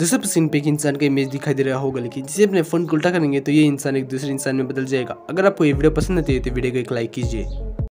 दूसरे सीन पे एक इंसान का इमेज दिखाई दे रहा होगा, लेकिन जिसे अपने फ़ोन को उल्टा करेंगे तो ये इंसान एक दूसरे इंसान में बदल जाएगा। अगर आपको ये वीडियो पसंद आती है तो वीडियो को एक लाइक कीजिए।